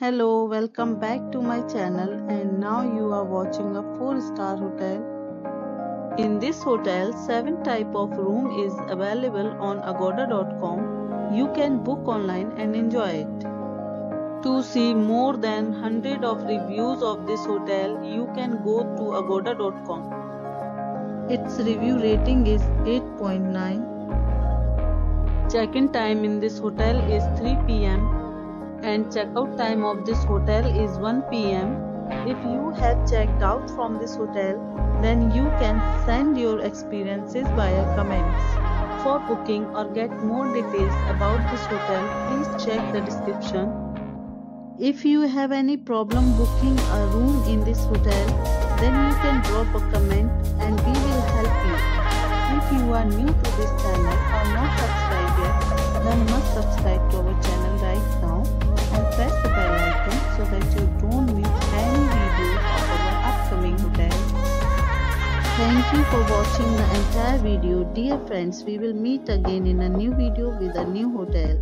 Hello, welcome back to my channel and now you are watching a 4 star hotel. In this hotel, 7 type of room is available on agoda.com. You can book online and enjoy it. To see more than 100 of reviews of this hotel, you can go to agoda.com. Its review rating is 8.9. Check-in time in this hotel is 3 pm and checkout time of this hotel is 1 pm. If you have checked out from this hotel, then you can send your experiences via comments. For booking or get more details about this hotel, please check the description. If you have any problem booking a room in this hotel, then you can drop a comment and we will help you. If you are new to this channel or not subscribed yet, then Thank you for watching the entire video. Dear friends, we will meet again in a new video with a new hotel.